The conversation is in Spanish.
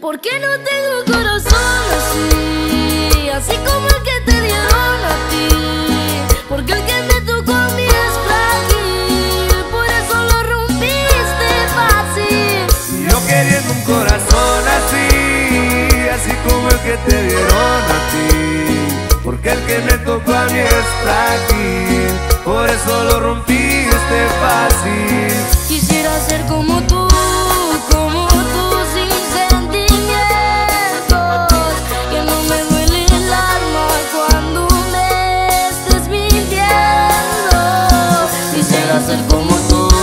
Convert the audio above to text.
¿Por qué no tengo corazón así? Así como el que te dieron a ti. Porque el que me tocó a mí es frágil. Por eso lo rompiste fácil. Yo queriendo un corazón así, así como el que te dieron a ti. Porque el que me tocó a mí es frágil. Por eso lo rompiste fácil. Quisiera ser como tú. quisiera ser como tú.